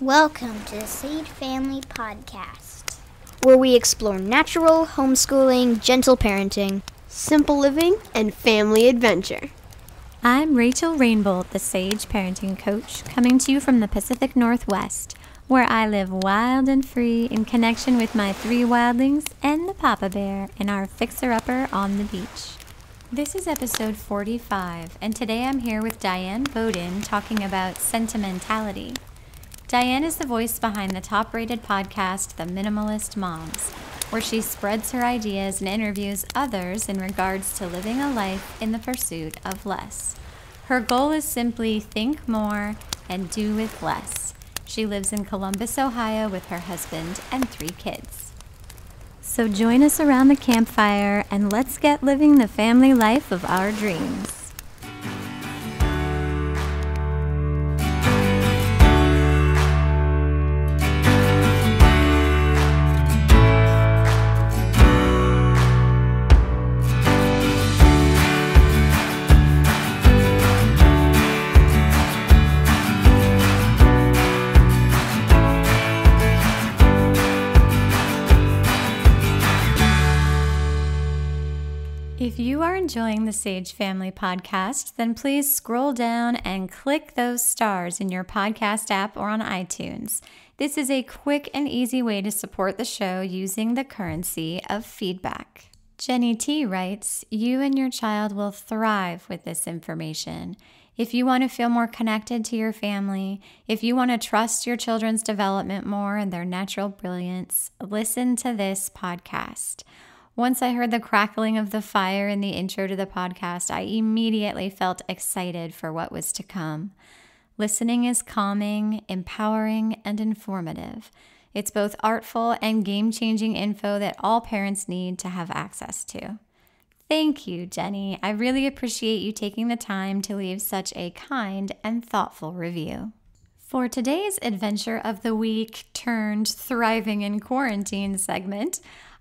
Welcome to the Sage Family Podcast. where we explore natural, homeschooling, gentle parenting. simple living, and family adventure. I'm Rachel Rainbolt, the Sage Parenting Coach, coming to you from the Pacific Northwest, where I live wild and free in connection with my three wildlings and the Papa Bear and our fixer upper on the beach. This is episode 45, and today I'm here with Diane Boden talking about sentimentality. Diane is the voice behind the top rated podcast, The Minimalist Moms, where she spreads her ideas and interviews others in regards to living a life in the pursuit of less. Her goal is simply think more and do with less. She lives in Columbus, Ohio with her husband and three kids. So join us around the campfire and let's get living the family life of our dreams. Enjoying the Sage Family podcast, then please scroll down and click those stars in your podcast app or on iTunes. This is a quick and easy way to support the show using the currency of feedback. Jenny T writes, You and your child will thrive with this information. If you want to feel more connected to your family, if you want to trust your children's development more and their natural brilliance, listen to this podcast. Once I heard the crackling of the fire in the intro to the podcast, I immediately felt excited for what was to come. Listening is calming, empowering, and informative. It's both artful and game changing info that all parents need to have access to. Thank you, Jenny. I really appreciate you taking the time to leave such a kind and thoughtful review. For today's adventure of the week turned thriving in quarantine segment,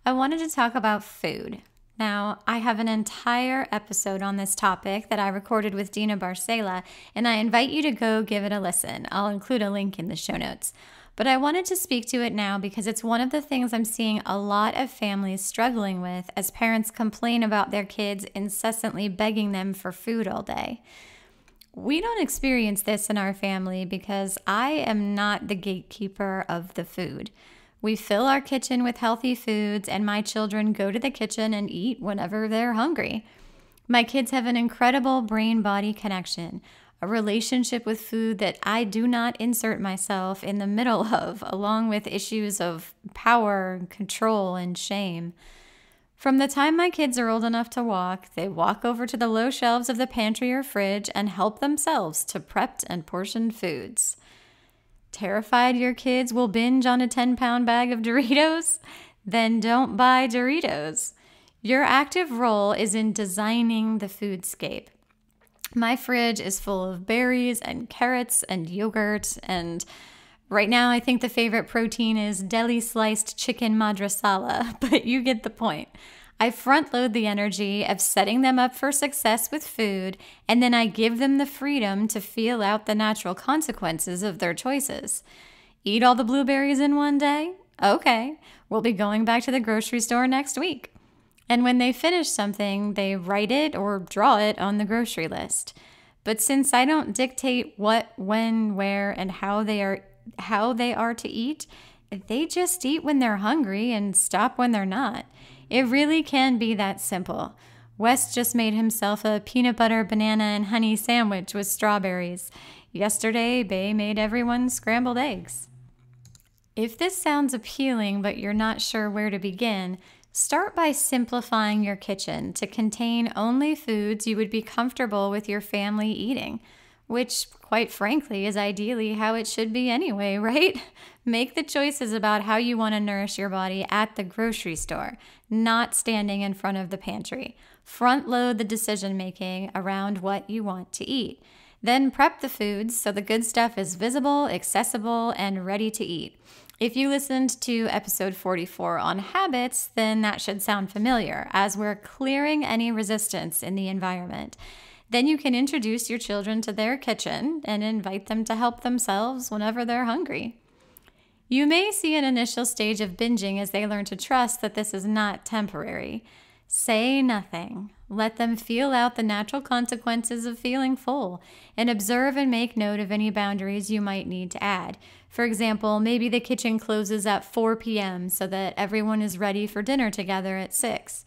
I wanted to talk about food. Now, I have an entire episode on this topic that I recorded with Dina Barcela, and I invite you to go give it a listen. I'll include a link in the show notes. But I wanted to speak to it now because it's one of the things I'm seeing a lot of families struggling with as parents complain about their kids incessantly begging them for food all day. We don't experience this in our family because I am not the gatekeeper of the food. We fill our kitchen with healthy foods, and my children go to the kitchen and eat whenever they're hungry. My kids have an incredible brain body connection, a relationship with food that I do not insert myself in the middle of, along with issues of power, control, and shame. From the time my kids are old enough to walk, they walk over to the low shelves of the pantry or fridge and help themselves to prepped and portioned foods. Terrified your kids will binge on a 10 pound bag of Doritos? Then don't buy Doritos. Your active role is in designing the foodscape. My fridge is full of berries and carrots and yogurt, and right now I think the favorite protein is deli sliced chicken madrasala, but you get the point. I front load the energy of setting them up for success with food, and then I give them the freedom to feel out the natural consequences of their choices. Eat all the blueberries in one day? Okay, we'll be going back to the grocery store next week. And when they finish something, they write it or draw it on the grocery list. But since I don't dictate what, when, where, and how they are how they are to eat, they just eat when they're hungry and stop when they're not. It really can be that simple. Wes just made himself a peanut butter, banana, and honey sandwich with strawberries. Yesterday, Bay made everyone scrambled eggs. If this sounds appealing but you're not sure where to begin, start by simplifying your kitchen to contain only foods you would be comfortable with your family eating, which, quite frankly, is ideally how it should be anyway, right? Make the choices about how you want to nourish your body at the grocery store, not standing in front of the pantry. Front load the decision making around what you want to eat. Then prep the foods so the good stuff is visible, accessible, and ready to eat. If you listened to episode 44 on habits, then that should sound familiar as we're clearing any resistance in the environment. Then you can introduce your children to their kitchen and invite them to help themselves whenever they're hungry. You may see an initial stage of binging as they learn to trust that this is not temporary. Say nothing. Let them feel out the natural consequences of feeling full and observe and make note of any boundaries you might need to add. For example, maybe the kitchen closes at 4 p.m. so that everyone is ready for dinner together at 6.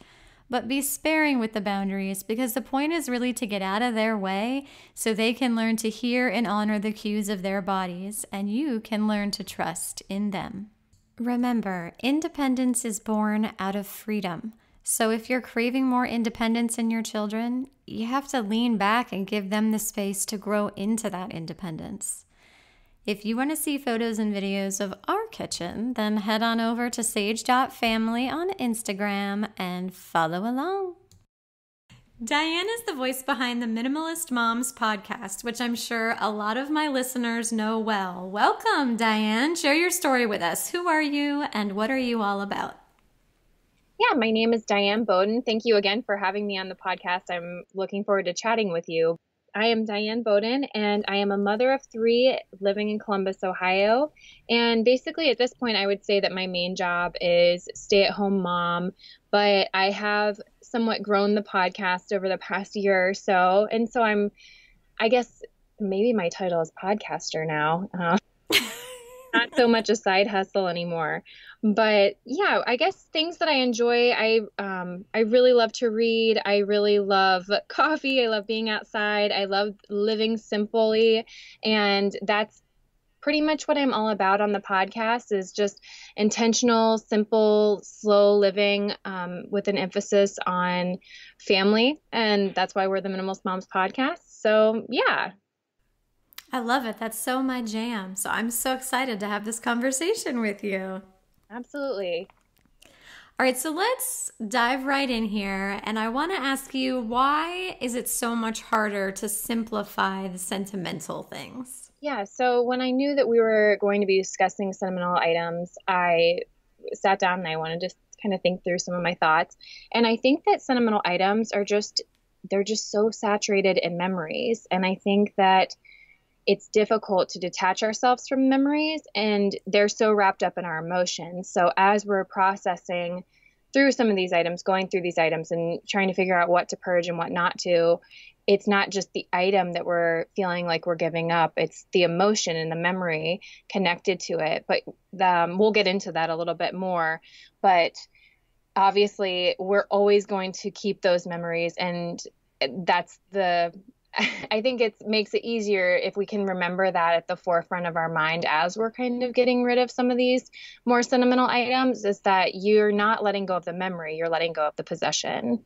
But be sparing with the boundaries because the point is really to get out of their way so they can learn to hear and honor the cues of their bodies and you can learn to trust in them. Remember, independence is born out of freedom. So if you're craving more independence in your children, you have to lean back and give them the space to grow into that independence. If you want to see photos and videos of our kitchen, then head on over to sage.family on Instagram and follow along. Diane is the voice behind the Minimalist Moms podcast, which I'm sure a lot of my listeners know well. Welcome, Diane. Share your story with us. Who are you and what are you all about? Yeah, my name is Diane Boden. Thank you again for having me on the podcast. I'm looking forward to chatting with you. I am Diane Boden, and I am a mother of three living in Columbus, Ohio. And basically, at this point, I would say that my main job is stay at home mom, but I have somewhat grown the podcast over the past year or so. And so I'm, I guess, maybe my title is podcaster now. Uh, not so much a side hustle anymore. But yeah i guess things that i enjoy i um, i really love to read. I really love coffee. I love being outside. I love living simply. And that's pretty much what i'm all about on the podcast is just intentional simple slow living um, with an emphasis on family. And that's why we're the minimalist moms podcast. So yeah I love it. That's so my jam. So I'm so excited to have this conversation with you. Absolutely. All right, so let's dive right in here. And I want to ask you why is it so much harder to simplify the sentimental things? Yeah, so when I knew that we were going to be discussing sentimental items, I sat down and I wanted to kind of think through some of my thoughts. And I think that sentimental items are just, they're just so saturated in memories. And I think that it's difficult to detach ourselves from memories and they're so wrapped up in our emotions. So as we're processing through some of these items, going through these items and trying to figure out what to purge and what not to, it's not just the item that we're feeling like we're giving up, it's the emotion and the memory connected to it. But um, we'll get into that a little bit more. But obviously, we're always going to keep those memories and that's the I think it makes it easier if we can remember that at the forefront of our mind as we're kind of getting rid of some of these more sentimental items is that you're not letting go of the memory, you're letting go of the possession.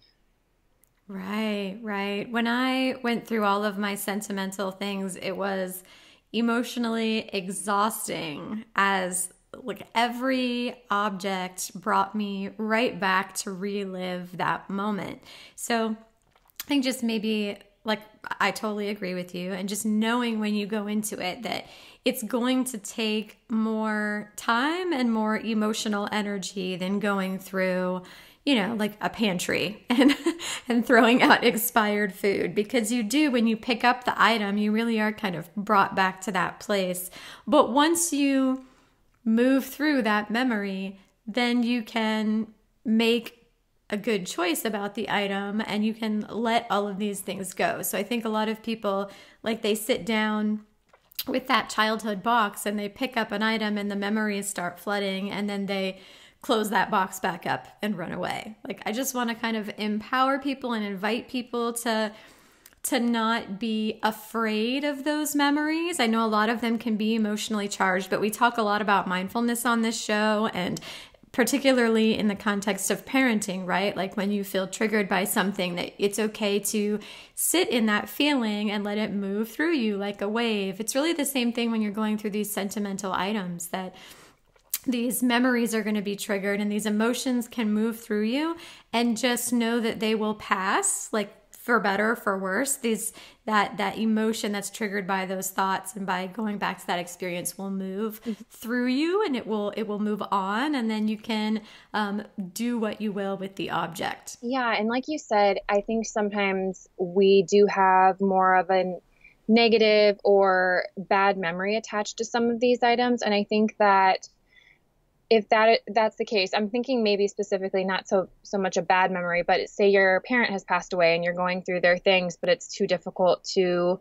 Right, right. When I went through all of my sentimental things, it was emotionally exhausting as like every object brought me right back to relive that moment. So I think just maybe like I totally agree with you. And just knowing when you go into it that it's going to take more time and more emotional energy than going through, you know, like a pantry and and throwing out expired food because you do when you pick up the item, you really are kind of brought back to that place. But once you move through that memory, then you can make a good choice about the item and you can let all of these things go. So I think a lot of people like they sit down with that childhood box and they pick up an item and the memories start flooding and then they close that box back up and run away. Like I just want to kind of empower people and invite people to to not be afraid of those memories. I know a lot of them can be emotionally charged, but we talk a lot about mindfulness on this show and particularly in the context of parenting, right? Like when you feel triggered by something, that it's okay to sit in that feeling and let it move through you like a wave. It's really the same thing when you're going through these sentimental items that these memories are going to be triggered and these emotions can move through you and just know that they will pass like for better for worse these that that emotion that's triggered by those thoughts and by going back to that experience will move mm-hmm. through you and it will it will move on and then you can um, do what you will with the object yeah and like you said i think sometimes we do have more of a negative or bad memory attached to some of these items and i think that if that that's the case, I'm thinking maybe specifically not so so much a bad memory, but say your parent has passed away and you're going through their things, but it's too difficult to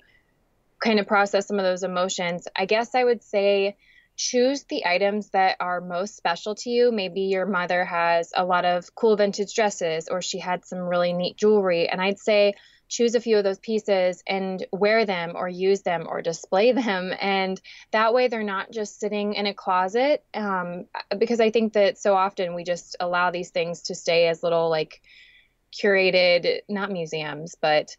kind of process some of those emotions. I guess I would say choose the items that are most special to you. Maybe your mother has a lot of cool vintage dresses or she had some really neat jewelry, and I'd say choose a few of those pieces and wear them or use them or display them. And that way they're not just sitting in a closet. Um, because I think that so often we just allow these things to stay as little like curated, not museums, but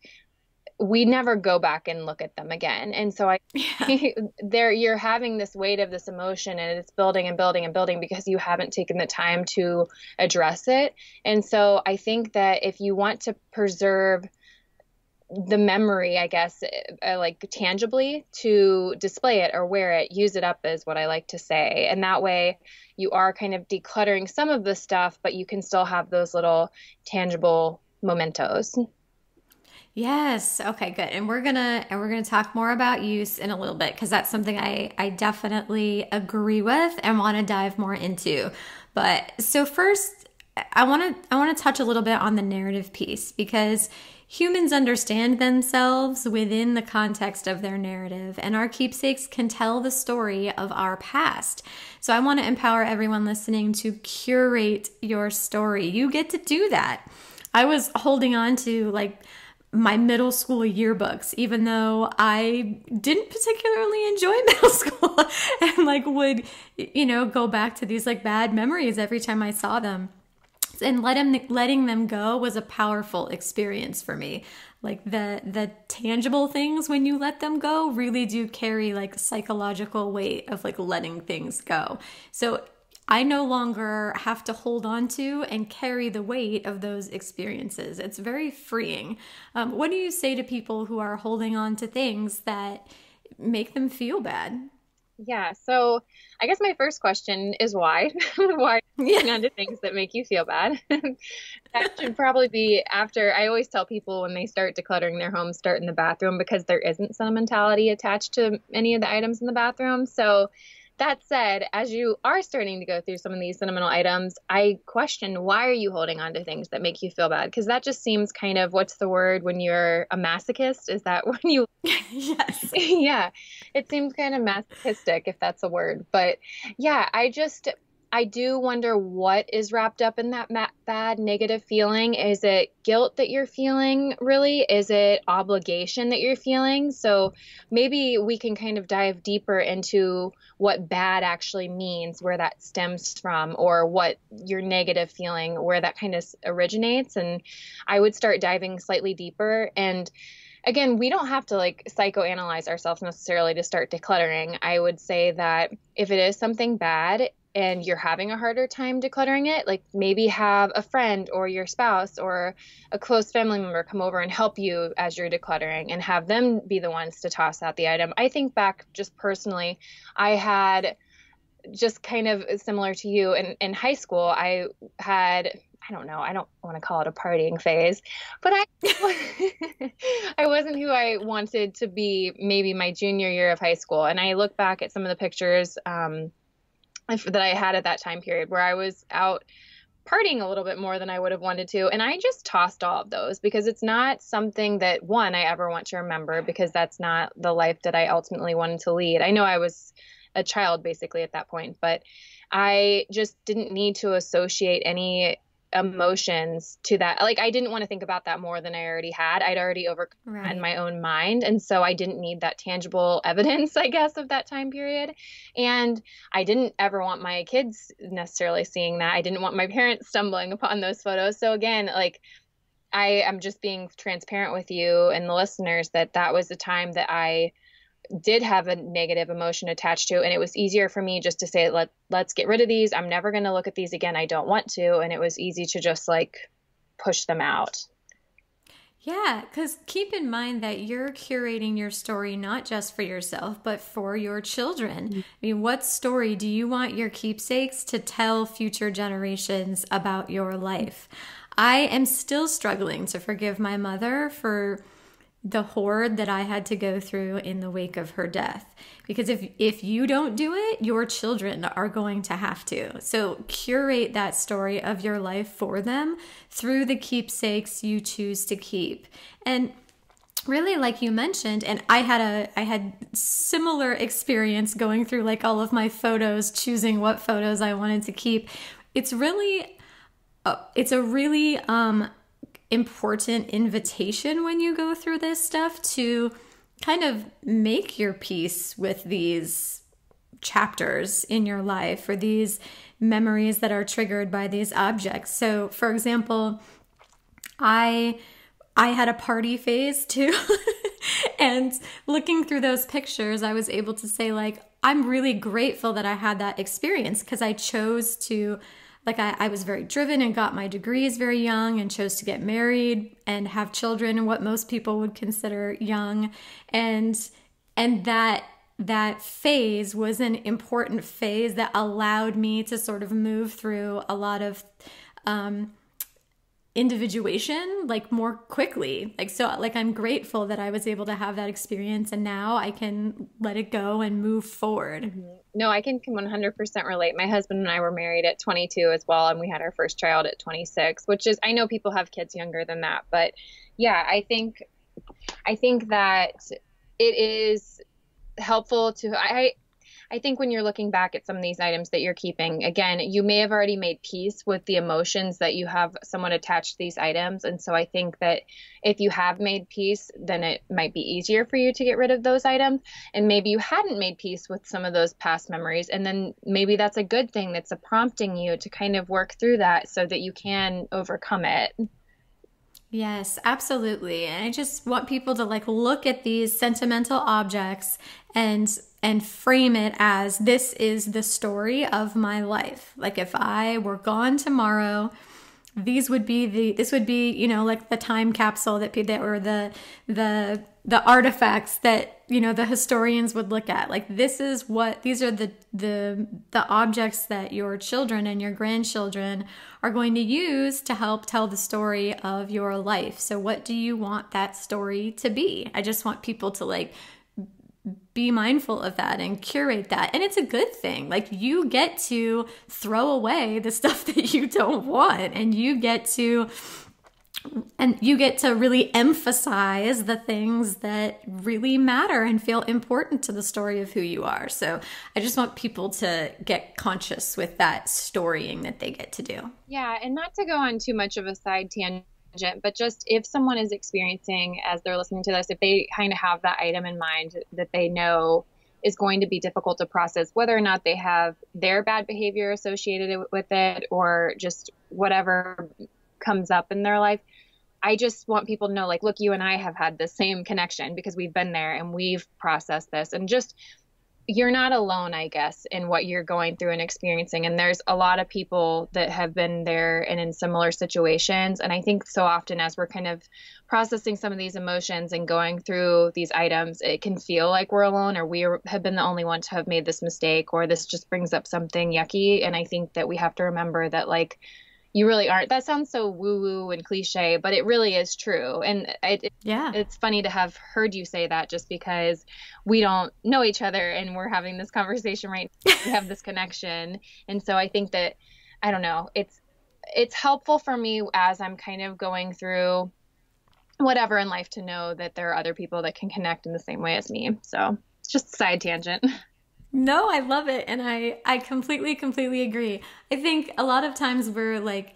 we never go back and look at them again. And so I yeah. there you're having this weight of this emotion and it's building and building and building because you haven't taken the time to address it. And so I think that if you want to preserve the memory, I guess, uh, like tangibly to display it or wear it, use it up is what I like to say. And that way you are kind of decluttering some of the stuff, but you can still have those little tangible mementos. Yes. Okay, good. And we're going to and we're going to talk more about use in a little bit cuz that's something I I definitely agree with and want to dive more into. But so first I want to I want to touch a little bit on the narrative piece because Humans understand themselves within the context of their narrative, and our keepsakes can tell the story of our past. So, I want to empower everyone listening to curate your story. You get to do that. I was holding on to like my middle school yearbooks, even though I didn't particularly enjoy middle school and like would, you know, go back to these like bad memories every time I saw them and let him, letting them go was a powerful experience for me like the the tangible things when you let them go really do carry like psychological weight of like letting things go so I no longer have to hold on to and carry the weight of those experiences. It's very freeing. Um, what do you say to people who are holding on to things that make them feel bad? Yeah. So I guess my first question is why? why yeah. onto things that make you feel bad? that should probably be after. I always tell people when they start decluttering their home, start in the bathroom because there isn't sentimentality attached to any of the items in the bathroom. So that said, as you are starting to go through some of these sentimental items, I question why are you holding on to things that make you feel bad? Because that just seems kind of what's the word when you're a masochist? Is that when you Yes. yeah. It seems kind of masochistic if that's a word. But yeah, I just I do wonder what is wrapped up in that ma- bad negative feeling. Is it guilt that you're feeling, really? Is it obligation that you're feeling? So maybe we can kind of dive deeper into what bad actually means, where that stems from, or what your negative feeling, where that kind of originates. And I would start diving slightly deeper. And again, we don't have to like psychoanalyze ourselves necessarily to start decluttering. I would say that if it is something bad, and you're having a harder time decluttering it, like maybe have a friend or your spouse or a close family member come over and help you as you're decluttering and have them be the ones to toss out the item. I think back just personally, I had just kind of similar to you in, in high school, I had I don't know, I don't want to call it a partying phase, but I I wasn't who I wanted to be maybe my junior year of high school. And I look back at some of the pictures um, that I had at that time period where I was out partying a little bit more than I would have wanted to. And I just tossed all of those because it's not something that, one, I ever want to remember because that's not the life that I ultimately wanted to lead. I know I was a child basically at that point, but I just didn't need to associate any emotions to that. Like I didn't want to think about that more than I already had. I'd already overcome right. in my own mind. And so I didn't need that tangible evidence, I guess, of that time period. And I didn't ever want my kids necessarily seeing that. I didn't want my parents stumbling upon those photos. So again, like I am just being transparent with you and the listeners that that was the time that I did have a negative emotion attached to it and it was easier for me just to say let let's get rid of these i'm never going to look at these again i don't want to and it was easy to just like push them out yeah, because keep in mind that you're curating your story not just for yourself, but for your children. Mm-hmm. I mean, what story do you want your keepsakes to tell future generations about your life? I am still struggling to forgive my mother for the hoard that I had to go through in the wake of her death. Because if if you don't do it, your children are going to have to. So curate that story of your life for them through the keepsakes you choose to keep. And really like you mentioned and i had a i had similar experience going through like all of my photos choosing what photos i wanted to keep it's really uh, it's a really um important invitation when you go through this stuff to kind of make your peace with these chapters in your life or these memories that are triggered by these objects. So, for example, I I had a party phase too. and looking through those pictures, I was able to say like I'm really grateful that I had that experience because I chose to like I, I was very driven and got my degrees very young and chose to get married and have children and what most people would consider young. And and that that phase was an important phase that allowed me to sort of move through a lot of um, individuation like more quickly. Like so like i'm grateful that i was able to have that experience and now i can let it go and move forward. Mm-hmm. no i can 100% relate. My husband and i were married at 22 as well and we had our first child at 26 which is i know people have kids younger than that but yeah i think i think that it is helpful to i I think when you're looking back at some of these items that you're keeping, again, you may have already made peace with the emotions that you have somewhat attached to these items. And so I think that if you have made peace, then it might be easier for you to get rid of those items. And maybe you hadn't made peace with some of those past memories. And then maybe that's a good thing that's a prompting you to kind of work through that so that you can overcome it. Yes, absolutely. And I just want people to like look at these sentimental objects and and frame it as this is the story of my life. Like if I were gone tomorrow, these would be the this would be you know like the time capsule that that or the the the artifacts that you know the historians would look at. Like this is what these are the the the objects that your children and your grandchildren are going to use to help tell the story of your life. So what do you want that story to be? I just want people to like be mindful of that and curate that. And it's a good thing. Like you get to throw away the stuff that you don't want and you get to and you get to really emphasize the things that really matter and feel important to the story of who you are. So I just want people to get conscious with that storying that they get to do. Yeah, and not to go on too much of a side tangent tangent, but just if someone is experiencing as they're listening to this, if they kind of have that item in mind that they know is going to be difficult to process, whether or not they have their bad behavior associated with it or just whatever comes up in their life. I just want people to know, like, look, you and I have had the same connection because we've been there and we've processed this. And just you're not alone, I guess, in what you're going through and experiencing. And there's a lot of people that have been there and in similar situations. And I think so often as we're kind of processing some of these emotions and going through these items, it can feel like we're alone or we have been the only one to have made this mistake or this just brings up something yucky. And I think that we have to remember that, like, you really aren't. That sounds so woo woo and cliche, but it really is true. And it, yeah, it's funny to have heard you say that just because we don't know each other and we're having this conversation right. we have this connection, and so I think that I don't know. It's it's helpful for me as I'm kind of going through whatever in life to know that there are other people that can connect in the same way as me. So it's just a side tangent. No, I love it and I I completely completely agree. I think a lot of times we're like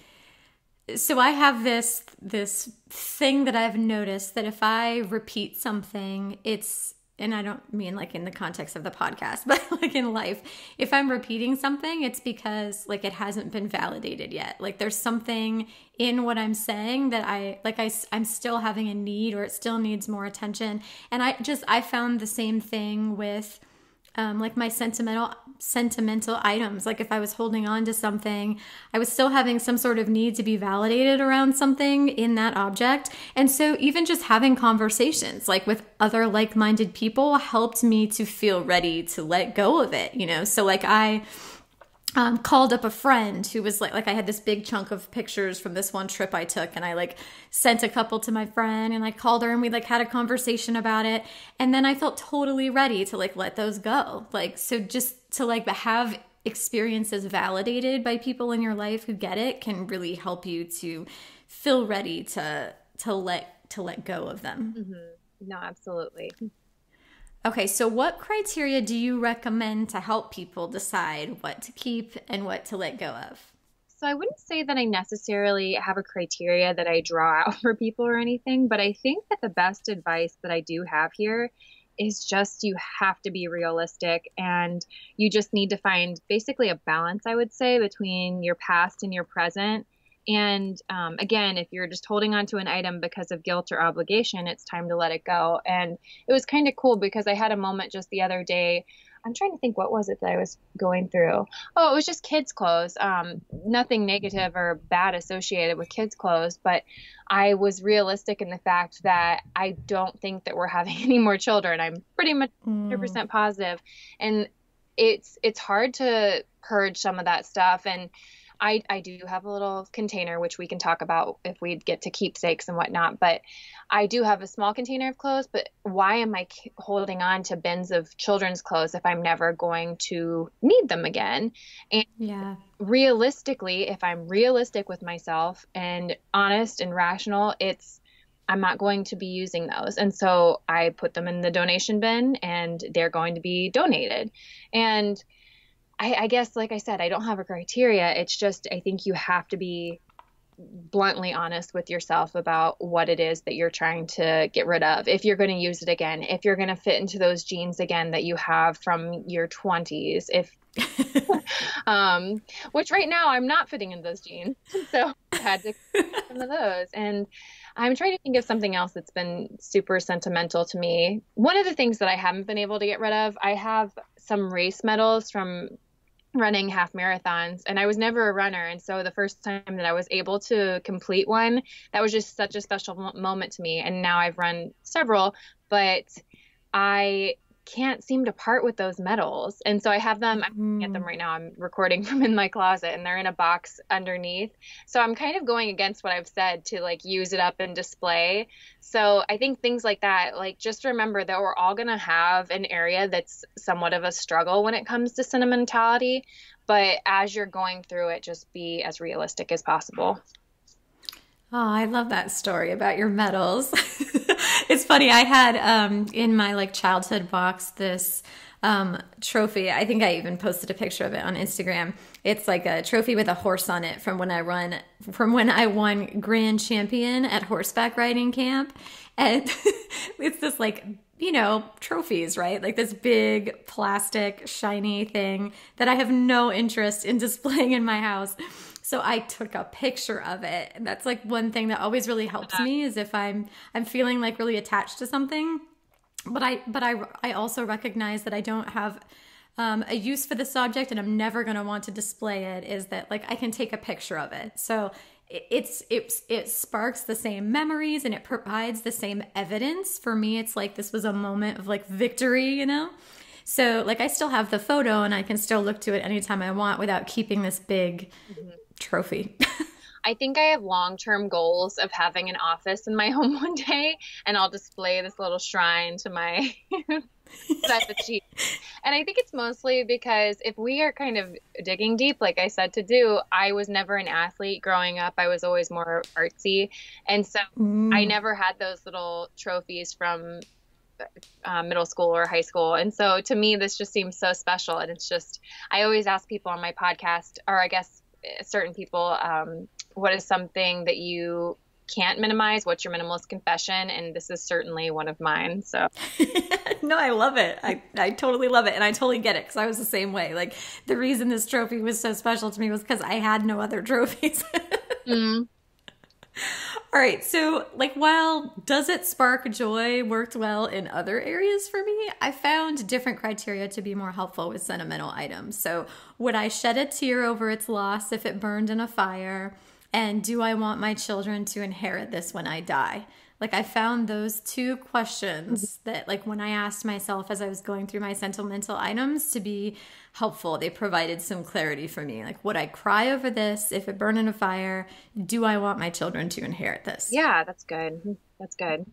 so I have this this thing that I've noticed that if I repeat something, it's and I don't mean like in the context of the podcast, but like in life, if I'm repeating something, it's because like it hasn't been validated yet. Like there's something in what I'm saying that I like I I'm still having a need or it still needs more attention. And I just I found the same thing with um, like my sentimental sentimental items. Like if i was holding on to something i was still having some sort of need to be validated around something in that object. And so even just having conversations like with other like-minded people helped me to feel ready to let go of it you know? So like i um, called up a friend who was like like I had this big chunk of pictures from this one trip I took and I like sent a couple to my friend and I called her and we like had a conversation about it and then I felt totally ready to like let those go like so just to like have experiences validated by people in your life who get it can really help you to feel ready to to let to let go of them. Mm-hmm. No, absolutely. Okay, so what criteria do you recommend to help people decide what to keep and what to let go of? So I wouldn't say that I necessarily have a criteria that I draw out for people or anything, but I think that the best advice that I do have here is just you have to be realistic and you just need to find basically a balance, I would say, between your past and your present and um, again, if you're just holding on to an item because of guilt or obligation, it's time to let it go. And it was kind of cool because I had a moment just the other day. I'm trying to think what was it that I was going through. Oh, it was just kids' clothes. Um, nothing negative or bad associated with kids' clothes, but I was realistic in the fact that I don't think that we're having any more children. I'm pretty much 100% mm. positive, and it's it's hard to purge some of that stuff and I, I do have a little container, which we can talk about if we get to keepsakes and whatnot. But I do have a small container of clothes. But why am I holding on to bins of children's clothes if I'm never going to need them again? And yeah. realistically, if I'm realistic with myself and honest and rational, it's I'm not going to be using those. And so I put them in the donation bin and they're going to be donated. And I, I guess, like I said, I don't have a criteria. It's just, I think you have to be bluntly honest with yourself about what it is that you're trying to get rid of. If you're going to use it again, if you're going to fit into those jeans again that you have from your 20s, if um, which right now I'm not fitting in those jeans, so I had to some of those. And I'm trying to think of something else that's been super sentimental to me. One of the things that I haven't been able to get rid of, I have some race medals from running half marathons and I was never a runner. And so the first time that I was able to complete one that was just such a special moment to me. And now I've run several but I can't seem to part with those medals. And so I have them, I'm looking at them mm. right now. I'm recording from in my closet and they're in a box underneath. So I'm kind of going against what I've said to like use it up and display. So I think things like that, like just remember that we're all going to have an area that's somewhat of a struggle when it comes to sentimentality. But as you're going through it, just be as realistic as possible. Oh, I love that story about your medals. it's funny. I had um, in my like childhood box this um, trophy. I think I even posted a picture of it on Instagram. It's like a trophy with a horse on it from when I run from when I won grand champion at horseback riding camp, and it's this like you know trophies, right? Like this big plastic shiny thing that I have no interest in displaying in my house. So I took a picture of it. And that's like one thing that always really helps me is if I'm I'm feeling like really attached to something. But I but I I also recognize that I don't have um, a use for this object and I'm never going to want to display it is that like I can take a picture of it. So it's it's it sparks the same memories and it provides the same evidence for me it's like this was a moment of like victory you know so like i still have the photo and i can still look to it anytime i want without keeping this big mm-hmm trophy. I think I have long term goals of having an office in my home one day, and I'll display this little shrine to my set of cheese. And I think it's mostly because if we are kind of digging deep, like I said to do, I was never an athlete growing up. I was always more artsy. And so mm. I never had those little trophies from uh, middle school or high school. And so to me, this just seems so special. And it's just, I always ask people on my podcast, or I guess certain people um, what is something that you can't minimize? What's your minimalist confession? And this is certainly one of mine so. No i love it. I, I totally love it and i totally get it because i was the same way. Like the reason this trophy was so special to me was because i had no other trophies. Mm. All right, so like while does it spark joy worked well in other areas for me, I found different criteria to be more helpful with sentimental items. So, would I shed a tear over its loss if it burned in a fire? And do I want my children to inherit this when I die? like I found those two questions mm-hmm. that like when I asked myself as I was going through my sentimental items to be helpful. They provided some clarity for me. Like would I cry over this if it burned in a fire? Do I want my children to inherit this? Yeah, that's good. That's good.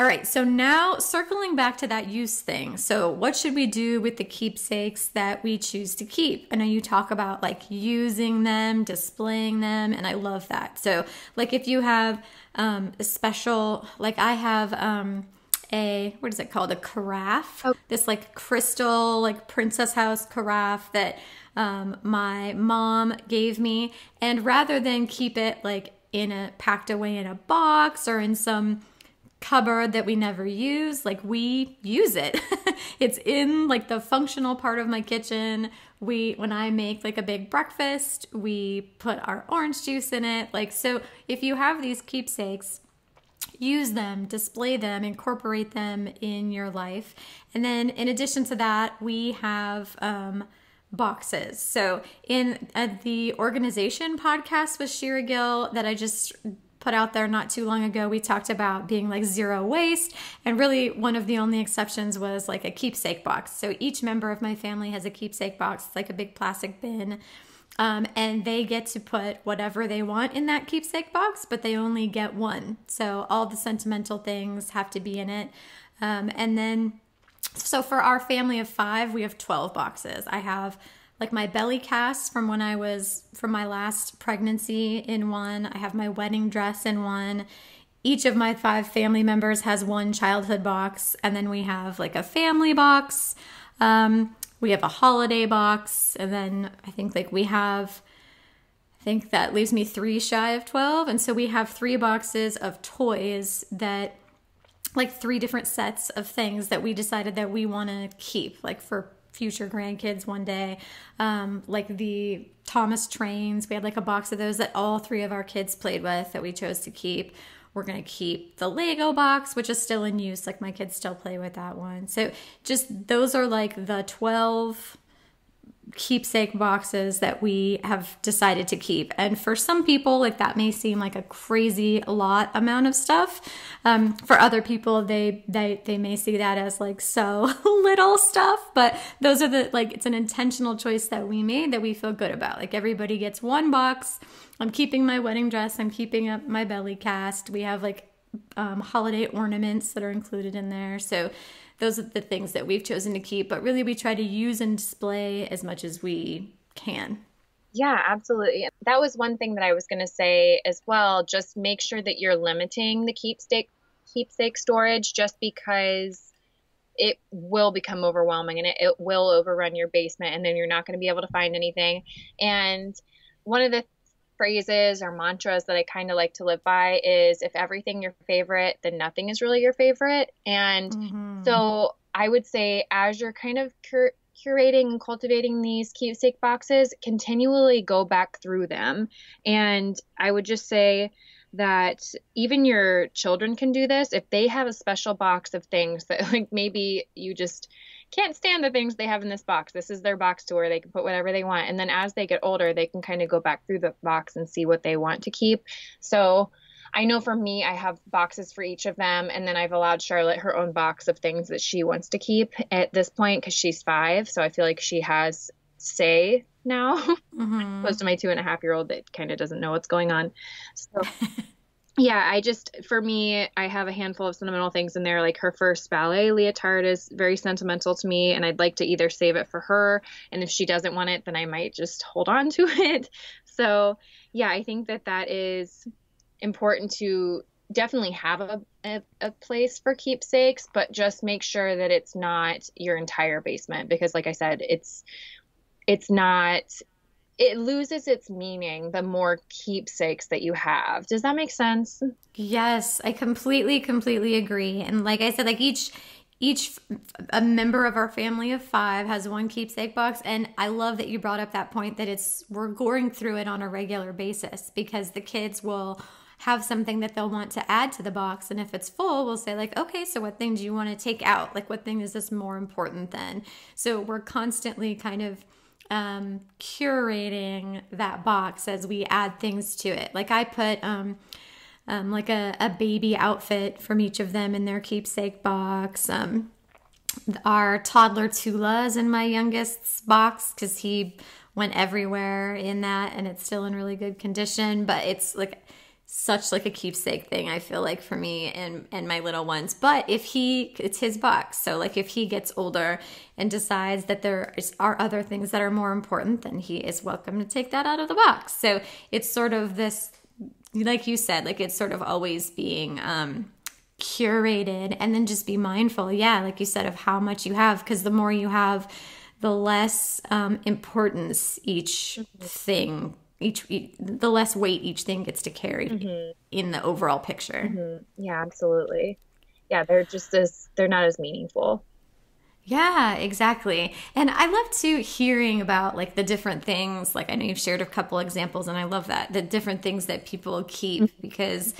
All right, so now circling back to that use thing. So, what should we do with the keepsakes that we choose to keep? I know you talk about like using them, displaying them, and I love that. So, like if you have um, a special, like I have um, a, what is it called? A carafe. Oh. This like crystal, like princess house carafe that um, my mom gave me. And rather than keep it like in a packed away in a box or in some cupboard that we never use like we use it. It's in like the functional part of my kitchen. We when i make like a big breakfast we put our orange juice in it. Like so if you have these keepsakes use them display them incorporate them in your life. And then in addition to that we have um, boxes. So in uh, the organization podcast with shira gill that i just put out there not too long ago, we talked about being like zero waste. And really, one of the only exceptions was like a keepsake box. So each member of my family has a keepsake box, it's like a big plastic bin. Um, and they get to put whatever they want in that keepsake box, but they only get one. So all the sentimental things have to be in it. Um, and then, so for our family of five, we have 12 boxes. I have like my belly cast from when I was from my last pregnancy in one. I have my wedding dress in one. Each of my five family members has one childhood box, and then we have like a family box. Um, we have a holiday box, and then I think like we have. I think that leaves me three shy of 12. And so we have three boxes of toys that, like, three different sets of things that we decided that we want to keep, like, for future grandkids one day. Um, like the Thomas trains, we had like a box of those that all three of our kids played with that we chose to keep. We're going to keep the Lego box, which is still in use. Like my kids still play with that one. So just those are like the 12 keepsake boxes that we have decided to keep. And for some people, like that may seem like a crazy lot amount of stuff. Um, for other people, they they they may see that as like so little stuff. But those are the like it's an intentional choice that we made that we feel good about. Like everybody gets one box. I'm keeping my wedding dress. I'm keeping up my belly cast. We have like um, holiday ornaments that are included in there. So those are the things that we've chosen to keep, but really we try to use and display as much as we can. Yeah, absolutely. That was one thing that I was going to say as well. Just make sure that you're limiting the keepsake keepsake storage just because it will become overwhelming and it, it will overrun your basement and then you're not going to be able to find anything. And one of the phrases or mantras that I kind of like to live by is if everything your favorite, then nothing is really your favorite. And mm-hmm. so I would say as you're kind of cur- curating and cultivating these keepsake boxes, continually go back through them. And I would just say that even your children can do this if they have a special box of things that like maybe you just can't stand the things they have in this box. This is their box to where they can put whatever they want. And then as they get older, they can kind of go back through the box and see what they want to keep. So I know for me, I have boxes for each of them. And then I've allowed Charlotte her own box of things that she wants to keep at this point because she's five. So I feel like she has say now, mm-hmm. opposed to my two and a half year old that kind of doesn't know what's going on. So yeah, I just for me, I have a handful of sentimental things in there. Like her first ballet leotard is very sentimental to me, and I'd like to either save it for her, and if she doesn't want it, then I might just hold on to it. So yeah, I think that that is important to definitely have a, a, a place for keepsakes, but just make sure that it's not your entire basement because, like I said, it's it's not it loses its meaning the more keepsakes that you have. Does that make sense? Yes, I completely completely agree. And like I said like each each a member of our family of 5 has one keepsake box and I love that you brought up that point that it's we're going through it on a regular basis because the kids will have something that they'll want to add to the box and if it's full we'll say like okay so what thing do you want to take out like what thing is this more important than so we're constantly kind of um, curating that box as we add things to it. Like I put, um, um, like a, a baby outfit from each of them in their keepsake box. Um, our toddler Tula is in my youngest's box because he went everywhere in that and it's still in really good condition but it's like such like a keepsake thing i feel like for me and and my little ones. But if he it's his box. So like if he gets older and decides that there is, are other things that are more important then he is welcome to take that out of the box. So it's sort of this like you said like it's sort of always being um curated and then just be mindful yeah like you said of how much you have because the more you have the less um, importance each thing each, each, the less weight each thing gets to carry mm-hmm. in the overall picture mm-hmm. yeah absolutely yeah they're just as they're not as meaningful yeah, exactly. And I love to hearing about like the different things. Like I know you've shared a couple examples and I love that. The different things that people keep mm-hmm. because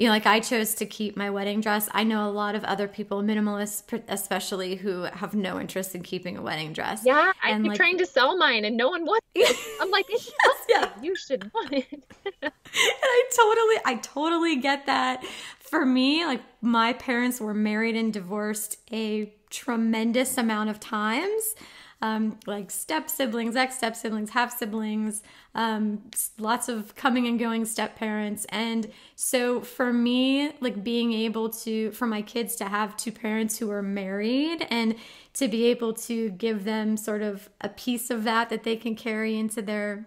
you know, like I chose to keep my wedding dress. I know a lot of other people, minimalists especially, who have no interest in keeping a wedding dress. Yeah, I and keep like, trying to sell mine, and no one wants it. I'm like, yes, yeah. you should want it. and I totally, I totally get that. For me, like my parents were married and divorced a tremendous amount of times um, like step siblings, ex step siblings, half siblings, um, lots of coming and going step parents. And so for me, like being able to, for my kids to have two parents who are married and to be able to give them sort of a piece of that that they can carry into their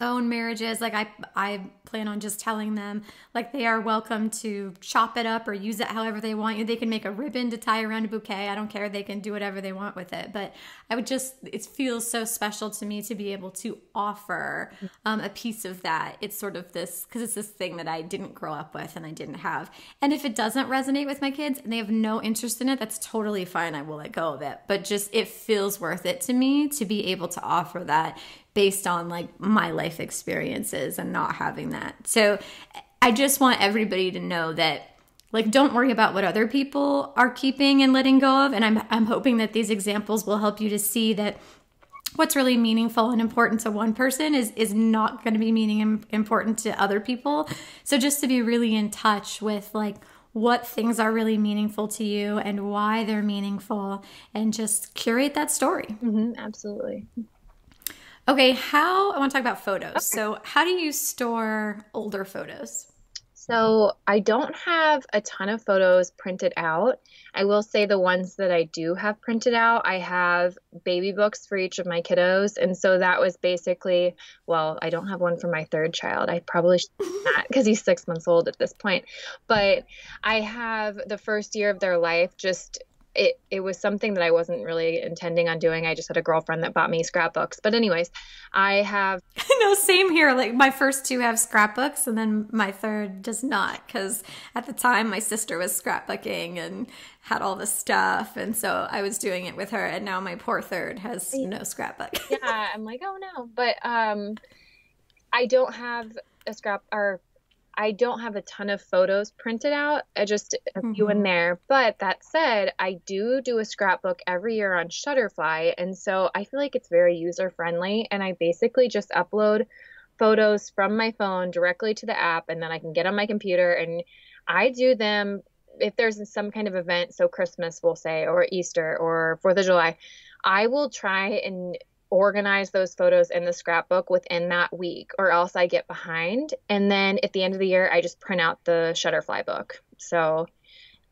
own marriages like i i plan on just telling them like they are welcome to chop it up or use it however they want. You they can make a ribbon to tie around a bouquet. I don't care. They can do whatever they want with it. But i would just it feels so special to me to be able to offer um, a piece of that. It's sort of this because it's this thing that i didn't grow up with and i didn't have. And if it doesn't resonate with my kids and they have no interest in it that's totally fine. I will let go of it. But just it feels worth it to me to be able to offer that based on like my life experiences and not having that. So I just want everybody to know that like don't worry about what other people are keeping and letting go of and I'm I'm hoping that these examples will help you to see that what's really meaningful and important to one person is is not going to be meaning important to other people. So just to be really in touch with like what things are really meaningful to you and why they're meaningful and just curate that story. Mm-hmm, absolutely. Okay, how I want to talk about photos. Okay. So, how do you store older photos? So, I don't have a ton of photos printed out. I will say the ones that I do have printed out, I have baby books for each of my kiddos. And so that was basically, well, I don't have one for my third child. I probably should not because he's six months old at this point. But I have the first year of their life just it it was something that I wasn't really intending on doing. I just had a girlfriend that bought me scrapbooks. But anyways, I have no same here. Like my first two have scrapbooks, and then my third does not because at the time my sister was scrapbooking and had all the stuff, and so I was doing it with her. And now my poor third has no scrapbook. yeah, I'm like, oh no, but um, I don't have a scrap or I don't have a ton of photos printed out, uh, just a mm-hmm. few in mm-hmm. there. But that said, I do do a scrapbook every year on Shutterfly. And so I feel like it's very user friendly. And I basically just upload photos from my phone directly to the app. And then I can get on my computer and I do them if there's some kind of event. So Christmas, we'll say, or Easter or Fourth of July. I will try and organize those photos in the scrapbook within that week or else I get behind. And then at the end of the year, I just print out the Shutterfly book. So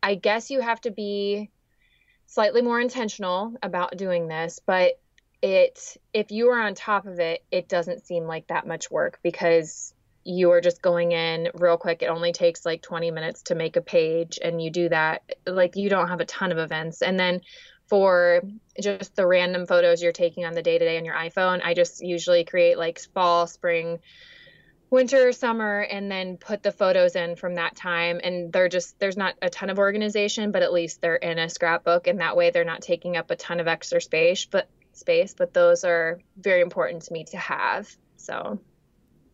I guess you have to be slightly more intentional about doing this, but it if you are on top of it, it doesn't seem like that much work because you are just going in real quick. It only takes like 20 minutes to make a page and you do that. Like you don't have a ton of events. And then for just the random photos you're taking on the day to day on your iPhone, I just usually create like fall, spring, winter, summer, and then put the photos in from that time. And they're just, there's not a ton of organization, but at least they're in a scrapbook. And that way they're not taking up a ton of extra space, but space, but those are very important to me to have. So.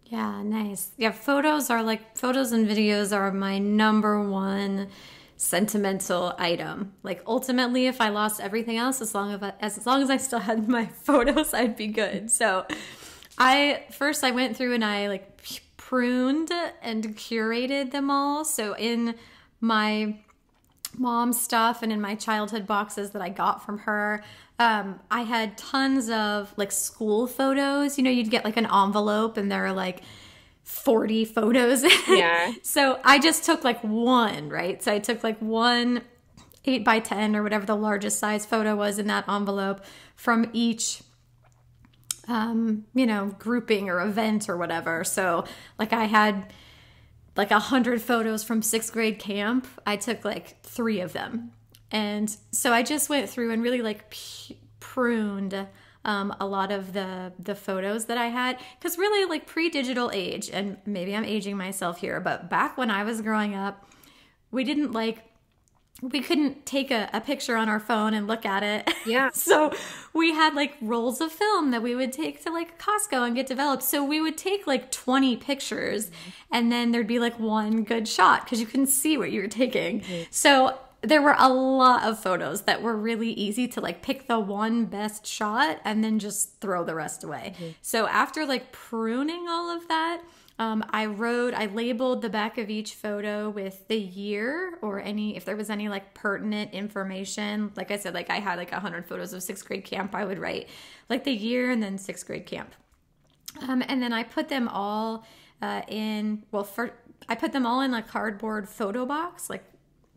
Yeah, nice. Yeah, photos are like photos and videos are my number one sentimental item. Like ultimately, if I lost everything else, as long as I, as long as I still had my photos, I'd be good. So, I first I went through and I like pruned and curated them all. So in my mom's stuff and in my childhood boxes that I got from her, um, I had tons of like school photos. You know, you'd get like an envelope and there are like 40 photos. Yeah. so I just took like one, right? So I took like one 8 by 10 or whatever the largest size photo was in that envelope from each um, you know, grouping or event or whatever. So like I had like a hundred photos from sixth grade camp. I took like three of them. And so I just went through and really like pruned um, a lot of the the photos that I had because really like pre-digital age and maybe I'm aging myself here but back when I was growing up we didn't like we couldn't take a, a picture on our phone and look at it. Yeah. so we had like rolls of film that we would take to like Costco and get developed. So we would take like 20 pictures and then there'd be like one good shot because you couldn't see what you were taking. So there were a lot of photos that were really easy to like pick the one best shot and then just throw the rest away. So after like pruning all of that, um, I wrote, I labeled the back of each photo with the year or any, if there was any like pertinent information. Like I said, like I had like 100 photos of sixth grade camp, I would write like the year and then sixth grade camp. Um, and then I put them all uh, in, well, for, I put them all in a cardboard photo box. Like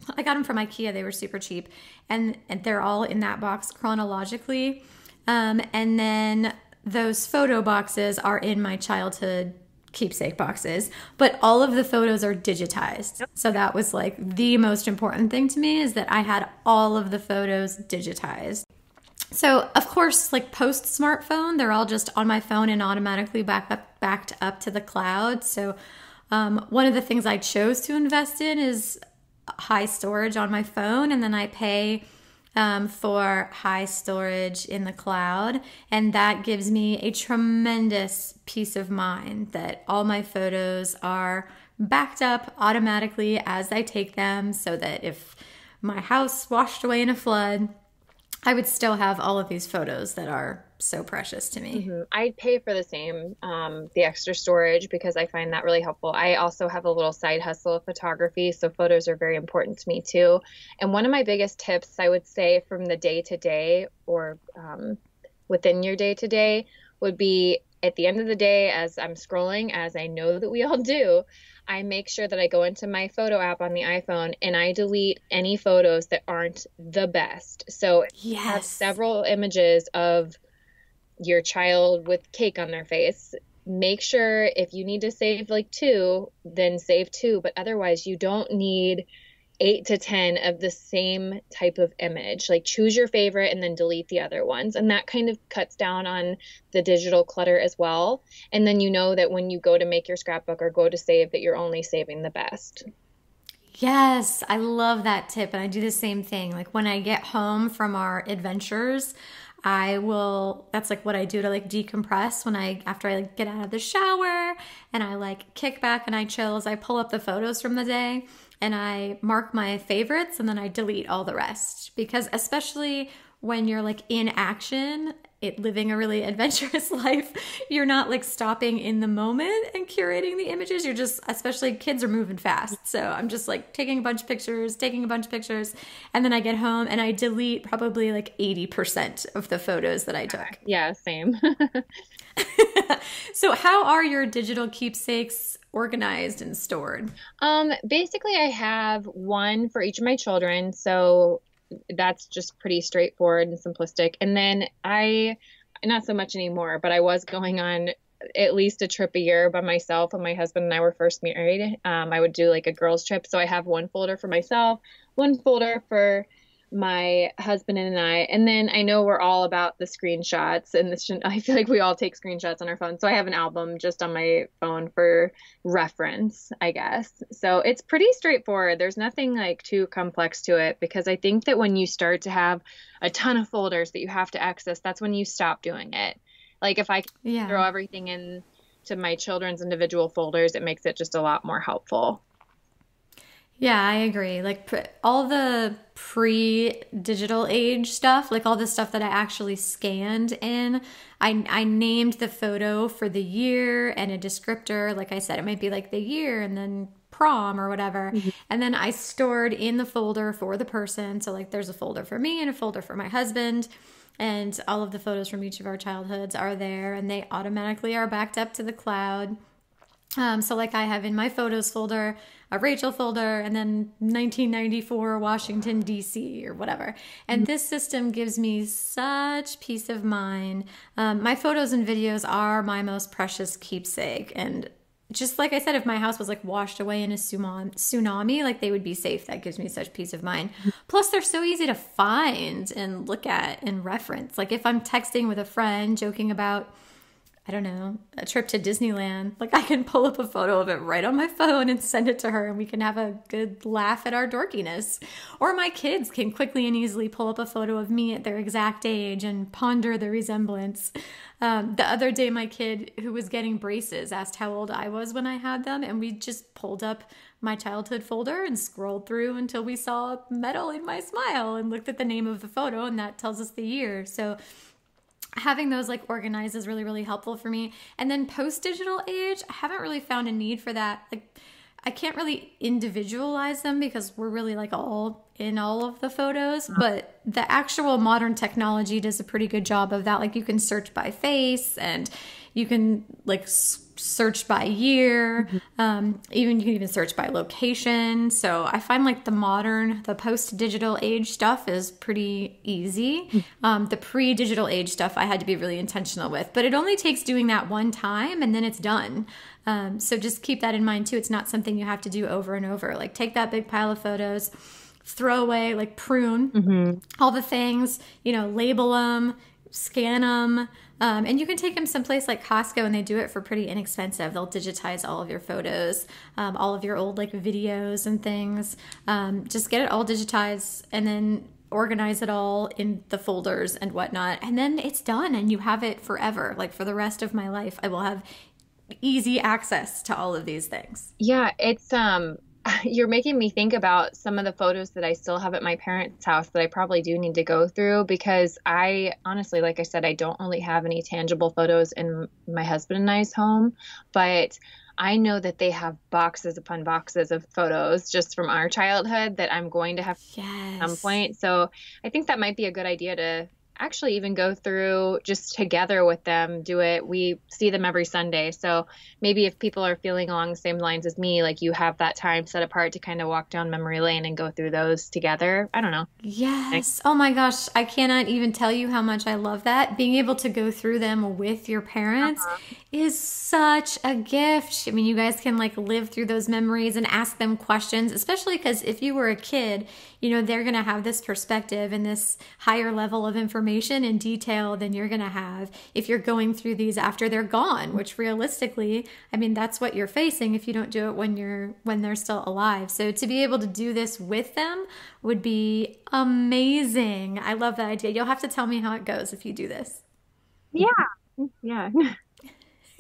I got them from IKEA, they were super cheap. And, and they're all in that box chronologically. Um, and then those photo boxes are in my childhood keepsake boxes, but all of the photos are digitized. Yep. So that was like the most important thing to me is that I had all of the photos digitized. So of course, like post smartphone, they're all just on my phone and automatically back up, backed up to the cloud. So um, one of the things I chose to invest in is high storage on my phone, and then I pay um, for high storage in the cloud. And that gives me a tremendous peace of mind that all my photos are backed up automatically as I take them so that if my house washed away in a flood, I would still have all of these photos that are so precious to me. Mm-hmm. I'd pay for the same, um, the extra storage because I find that really helpful. I also have a little side hustle of photography, so photos are very important to me too. And one of my biggest tips, I would say, from the day to day or um, within your day to day would be at the end of the day, as I'm scrolling, as I know that we all do, I make sure that I go into my photo app on the iPhone and I delete any photos that aren't the best. So yes. have several images of your child with cake on their face. Make sure if you need to save like two, then save two, but otherwise you don't need eight to 10 of the same type of image. Like choose your favorite and then delete the other ones. And that kind of cuts down on the digital clutter as well. And then you know that when you go to make your scrapbook or go to save, that you're only saving the best. Yes, I love that tip. And I do the same thing. Like when I get home from our adventures, I will that's like what I do to like decompress when I after I like get out of the shower and I like kick back and I chill as I pull up the photos from the day and I mark my favorites and then I delete all the rest because especially when you're like in action, it living a really adventurous life, you're not like stopping in the moment and curating the images. You're just especially kids are moving fast. So I'm just like taking a bunch of pictures, taking a bunch of pictures, and then I get home and I delete probably like 80% of the photos that I took. Yeah, same. so how are your digital keepsakes organized and stored? Um, basically, I have one for each of my children. So that's just pretty straightforward and simplistic. And then I, not so much anymore, but I was going on at least a trip a year by myself when my husband and I were first married. Um, I would do like a girls' trip. So I have one folder for myself, one folder for my husband and I. And then I know we're all about the screenshots, and this I feel like we all take screenshots on our phone. So I have an album just on my phone for reference, I guess. So it's pretty straightforward. There's nothing like too complex to it because I think that when you start to have a ton of folders that you have to access, that's when you stop doing it. Like if I yeah. throw everything in to my children's individual folders, it makes it just a lot more helpful. Yeah, I agree. Like pre- all the pre digital age stuff, like all the stuff that I actually scanned in, I, I named the photo for the year and a descriptor. Like I said, it might be like the year and then prom or whatever. Mm-hmm. And then I stored in the folder for the person. So, like, there's a folder for me and a folder for my husband. And all of the photos from each of our childhoods are there and they automatically are backed up to the cloud. Um, so, like, I have in my photos folder a Rachel folder and then 1994 Washington, D.C., or whatever. And this system gives me such peace of mind. Um, my photos and videos are my most precious keepsake. And just like I said, if my house was like washed away in a tsunami, like they would be safe. That gives me such peace of mind. Plus, they're so easy to find and look at and reference. Like if I'm texting with a friend joking about, I don't know, a trip to Disneyland, like I can pull up a photo of it right on my phone and send it to her and we can have a good laugh at our dorkiness. Or my kids can quickly and easily pull up a photo of me at their exact age and ponder the resemblance. Um, the other day, my kid who was getting braces asked how old I was when I had them, and we just pulled up my childhood folder and scrolled through until we saw metal in my smile and looked at the name of the photo, and that tells us the year. So having those like organized is really really helpful for me. And then post digital age i haven't really found a need for that. Like i can't really individualize them because we're really like all in all of the photos uh-huh. but the actual modern technology does a pretty good job of that. Like you can search by face and you can like search by year mm-hmm. um, even you can even search by location so i find like the modern the post digital age stuff is pretty easy mm-hmm. um, the pre digital age stuff i had to be really intentional with but it only takes doing that one time and then it's done um, so just keep that in mind too it's not something you have to do over and over like take that big pile of photos throw away like prune mm-hmm. all the things you know label them scan them um, and you can take them someplace like Costco and they do it for pretty inexpensive. They'll digitize all of your photos, um, all of your old like videos and things. Um, just get it all digitized and then organize it all in the folders and whatnot. And then it's done and you have it forever. Like for the rest of my life, I will have easy access to all of these things. Yeah, it's um you're making me think about some of the photos that I still have at my parents' house that I probably do need to go through because I honestly, like I said, I don't really have any tangible photos in my husband and I's home, but I know that they have boxes upon boxes of photos just from our childhood that I'm going to have yes. at some point. So I think that might be a good idea to actually even go through just together with them do it. We see them every sunday. So maybe if people are feeling along the same lines as me like you have that time set apart to kind of walk down memory lane and go through those together. I don't know. Yes. Oh my gosh. I cannot even tell you how much i love that. Being able to go through them with your parents uh-huh. is such a gift. I mean you guys can like live through those memories and ask them questions especially because if you were a kid you know they're going to have this perspective and this higher level of information and detail than you're going to have if you're going through these after they're gone which realistically i mean that's what you're facing if you don't do it when you're when they're still alive. So to be able to do this with them would be amazing. I love that idea. You'll have to tell me how it goes if you do this. Yeah. Yeah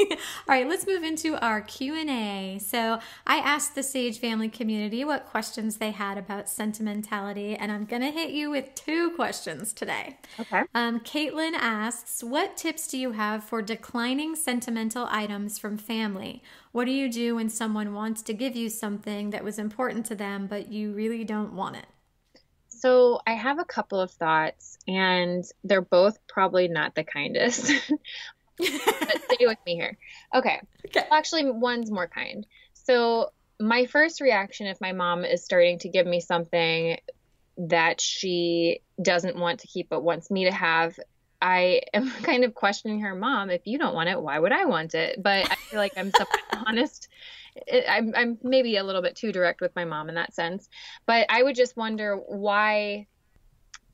All right, let's move into our Q&A. So, I asked the Sage family community what questions they had about sentimentality, and I'm going to hit you with two questions today. Okay. Um, Caitlin asks, "What tips do you have for declining sentimental items from family? What do you do when someone wants to give you something that was important to them but you really don't want it?" So, I have a couple of thoughts, and they're both probably not the kindest. stay with me here. Okay. okay. Well, actually, one's more kind. So, my first reaction if my mom is starting to give me something that she doesn't want to keep but wants me to have, I am kind of questioning her, Mom, if you don't want it, why would I want it? But I feel like I'm so honest. I'm, I'm maybe a little bit too direct with my mom in that sense. But I would just wonder why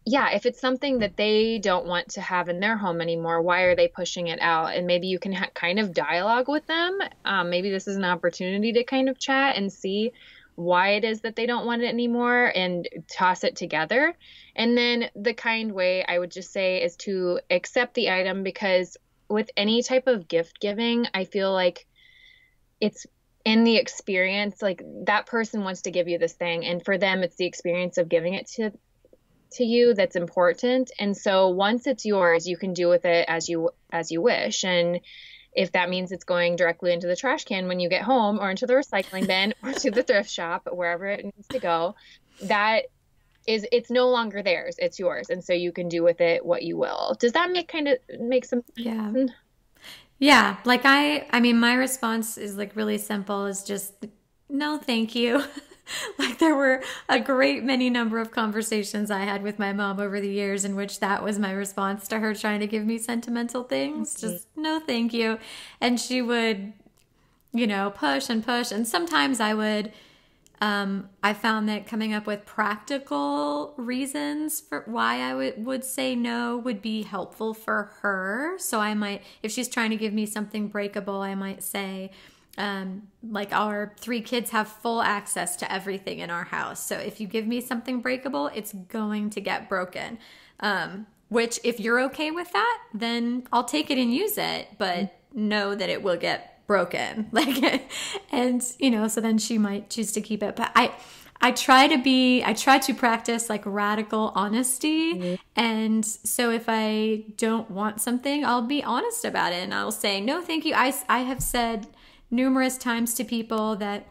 yeah, if it's something that they don't want to have in their home anymore, why are they pushing it out? And maybe you can ha- kind of dialogue with them. Um, maybe this is an opportunity to kind of chat and see why it is that they don't want it anymore and toss it together. And then the kind way I would just say is to accept the item because with any type of gift giving, I feel like it's in the experience like that person wants to give you this thing and for them it's the experience of giving it to to you that's important. And so once it's yours you can do with it as you as you wish. And if that means it's going directly into the trash can when you get home or into the recycling bin or to the thrift shop wherever it needs to go that is it's no longer theirs. It's yours. And so you can do with it what you will. Does that make kind of make some yeah. Yeah. Like i i mean my response is like really simple is just no thank you like there were a great many number of conversations I had with my mom over the years in which that was my response to her trying to give me sentimental things. Mm-hmm. Just no thank you. And she would, you know, push and push. And sometimes I would um, I found that coming up with practical reasons for why I would, would say no would be helpful for her. So I might, if she's trying to give me something breakable, I might say, um, like our three kids have full access to everything in our house. So if you give me something breakable, it's going to get broken. Um, which, if you're okay with that, then I'll take it and use it, but know that it will get broken. Like, and you know, so then she might choose to keep it. But I, I try to be, I try to practice like radical honesty. Mm-hmm. And so if I don't want something, I'll be honest about it and I'll say, no, thank you. I, I have said, numerous times to people that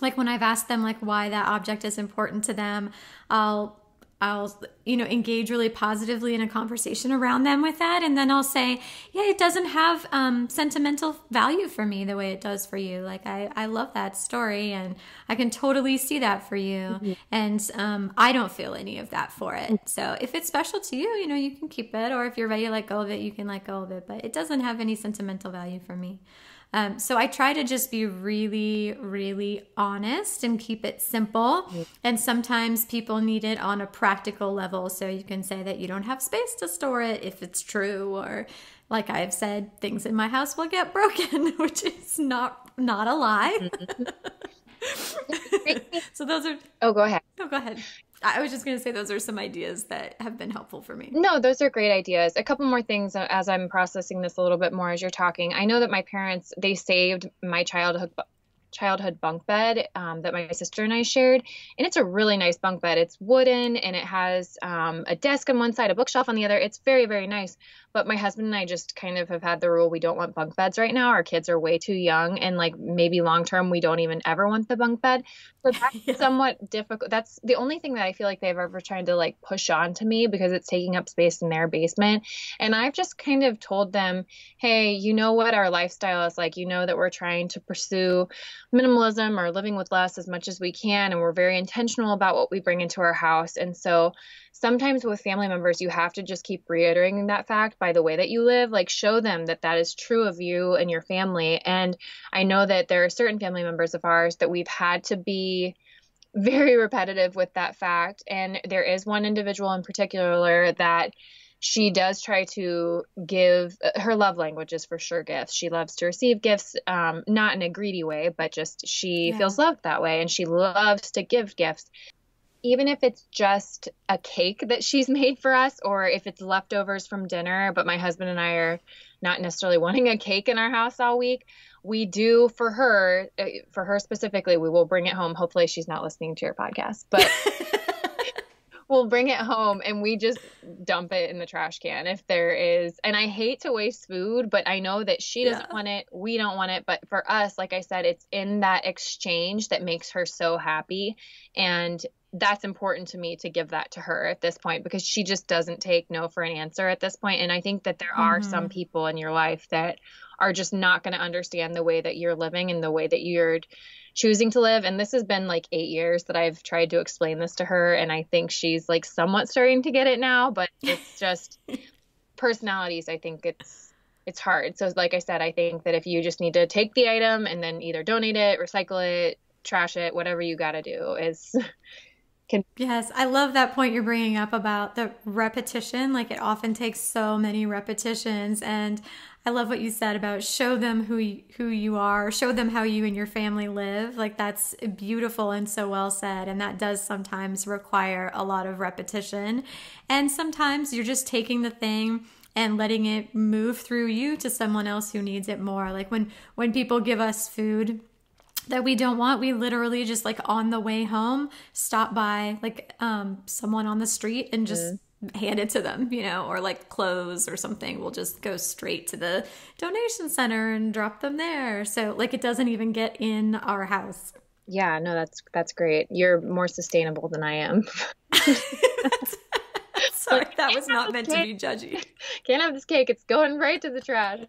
like when I've asked them like why that object is important to them, I'll I'll you know engage really positively in a conversation around them with that, and then I'll say, yeah, it doesn't have um, sentimental value for me the way it does for you. Like I I love that story, and I can totally see that for you, mm-hmm. and um, I don't feel any of that for it. So if it's special to you, you know, you can keep it, or if you're ready to let go of it, you can let go of it. But it doesn't have any sentimental value for me. Um, so I try to just be really, really honest and keep it simple. Mm-hmm. And sometimes people need it on a practical level. So you can say that you don't have space to store it if it's true, or like I've said, things in my house will get broken, which is not not a lie. Mm-hmm. so those are. Oh, go ahead. Oh, go ahead. I was just going to say those are some ideas that have been helpful for me. No, those are great ideas. A couple more things as I'm processing this a little bit more as you're talking. I know that my parents they saved my childhood childhood bunk bed um, that my sister and I shared. And it's a really nice bunk bed. It's wooden and it has um, a desk on one side, a bookshelf on the other. It's very, very nice. But my husband and I just kind of have had the rule we don't want bunk beds right now. Our kids are way too young. And like maybe long term, we don't even ever want the bunk bed. So that's yeah. somewhat difficult. That's the only thing that I feel like they've ever tried to like push on to me because it's taking up space in their basement. And I've just kind of told them, hey, you know what our lifestyle is like. You know that we're trying to pursue minimalism or living with less as much as we can. And we're very intentional about what we bring into our house. And so sometimes with family members, you have to just keep reiterating that fact by the way that you live. Like, show them that that is true of you and your family. And I know that there are certain family members of ours that we've had to be very repetitive with that fact. And there is one individual in particular that she does try to give her love language is for sure gifts. She loves to receive gifts, um, not in a greedy way, but just she yeah. feels loved that way and she loves to give gifts. Even if it's just a cake that she's made for us or if it's leftovers from dinner, but my husband and I are not necessarily wanting a cake in our house all week, we do for her, uh, for her specifically, we will bring it home. Hopefully, she's not listening to your podcast, but we'll bring it home and we just dump it in the trash can if there is and i hate to waste food but i know that she doesn't yeah. want it we don't want it but for us like i said it's in that exchange that makes her so happy and that's important to me to give that to her at this point because she just doesn't take no for an answer at this point and i think that there mm-hmm. are some mm-hmm. people in your life that are just not going to understand the way that you're living and the way that you're choosing to live. And this has been like eight years that I've tried to explain this to her. And I think she's like somewhat starting to get it now, but it's just personalities. I think it's, it's hard. So, like I said, I think that if you just need to take the item and then either donate it, recycle it, trash it, whatever you got to do is can yes i love that point you're bringing up about the repetition like it often takes so many repetitions and i love what you said about show them who you, who you are show them how you and your family live like that's beautiful and so well said and that does sometimes require a lot of repetition and sometimes you're just taking the thing and letting it move through you to someone else who needs it more like when when people give us food that we don't want. We literally just like on the way home stop by like um someone on the street and just mm. hand it to them you know or like clothes or something. We'll just go straight to the donation center and drop them there. So like it doesn't even get in our house. Yeah no that's that's great. You're more sustainable than i am. Sorry that was not meant to be judgy. Can't have this cake. It's going right to the trash.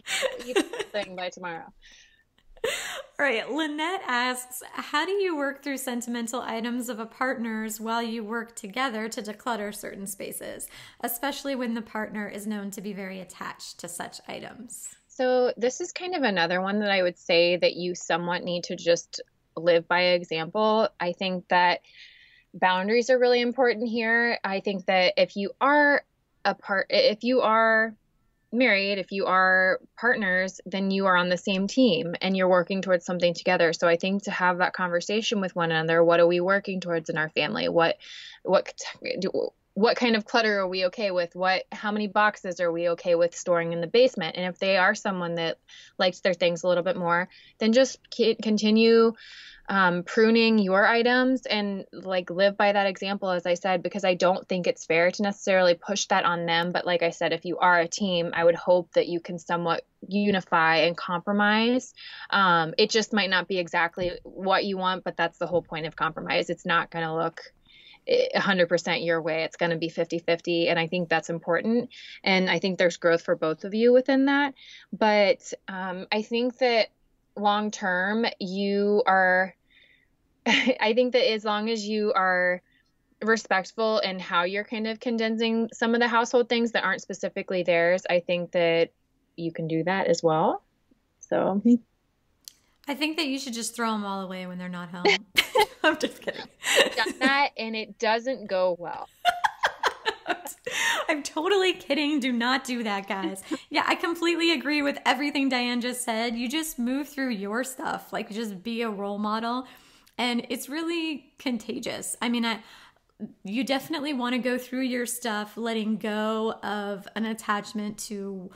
Eat the thing by tomorrow all right, Lynette asks, how do you work through sentimental items of a partner's while you work together to declutter certain spaces, especially when the partner is known to be very attached to such items? So, this is kind of another one that I would say that you somewhat need to just live by example. I think that boundaries are really important here. I think that if you are a part, if you are married, if you are partners, then you are on the same team and you're working towards something together. So I think to have that conversation with one another, what are we working towards in our family? What what what kind of clutter are we okay with? What how many boxes are we okay with storing in the basement? And if they are someone that likes their things a little bit more, then just continue um, pruning your items and like live by that example, as I said, because I don't think it's fair to necessarily push that on them. But like I said, if you are a team, I would hope that you can somewhat unify and compromise. Um, it just might not be exactly what you want, but that's the whole point of compromise. It's not going to look 100% eh, your way. It's going to be 50 50. And I think that's important. And I think there's growth for both of you within that. But um, I think that long term, you are, I think that as long as you are respectful in how you're kind of condensing some of the household things that aren't specifically theirs, I think that you can do that as well. So I think that you should just throw them all away when they're not home. I'm just kidding. Done that and it doesn't go well. I'm totally kidding. Do not do that, guys. Yeah, I completely agree with everything Diane just said. You just move through your stuff, like just be a role model. And it's really contagious. I mean, I you definitely want to go through your stuff letting go of an attachment to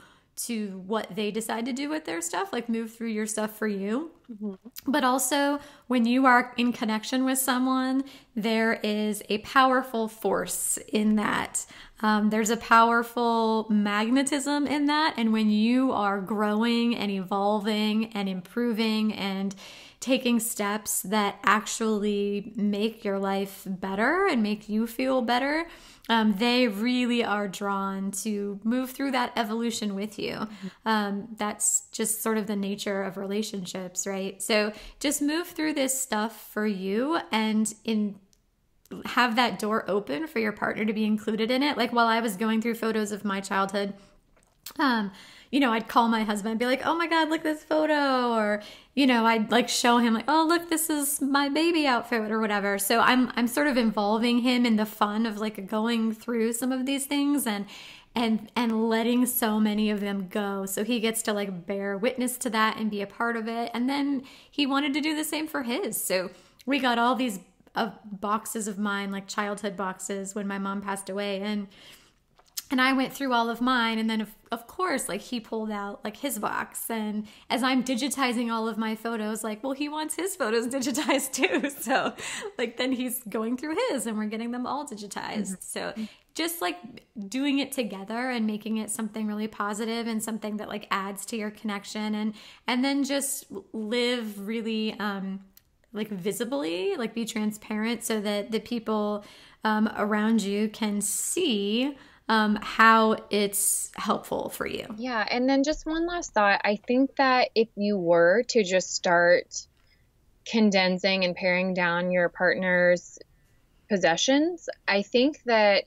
to what they decide to do with their stuff, like move through your stuff for you. Mm-hmm. But also, when you are in connection with someone, there is a powerful force in that. Um, there's a powerful magnetism in that. And when you are growing and evolving and improving and taking steps that actually make your life better and make you feel better, um, they really are drawn to move through that evolution with you. Um, that's just sort of the nature of relationships, right? So just move through this stuff for you and in have that door open for your partner to be included in it. Like while I was going through photos of my childhood, um, you know, I'd call my husband and be like, oh my God, look this photo. Or, you know, I'd like show him like, oh, look, this is my baby outfit or whatever. So I'm, I'm sort of involving him in the fun of like going through some of these things and, and, and letting so many of them go. So he gets to like bear witness to that and be a part of it. And then he wanted to do the same for his. So we got all these uh, boxes of mine, like childhood boxes when my mom passed away. And, and I went through all of mine and then of, of, course like he pulled out like his box. And as I'm digitizing all of my photos like well he wants his photos digitized too. So like then he's going through his and we're getting them all digitized. Mm-hmm. so just like doing it together and making it something really positive and something that like adds to your connection and and then just live really um like visibly like be transparent so that the people um, around you can see um, how it's helpful for you. Yeah. And then just one last thought. I think that if you were to just start condensing and paring down your partner's possessions, I think that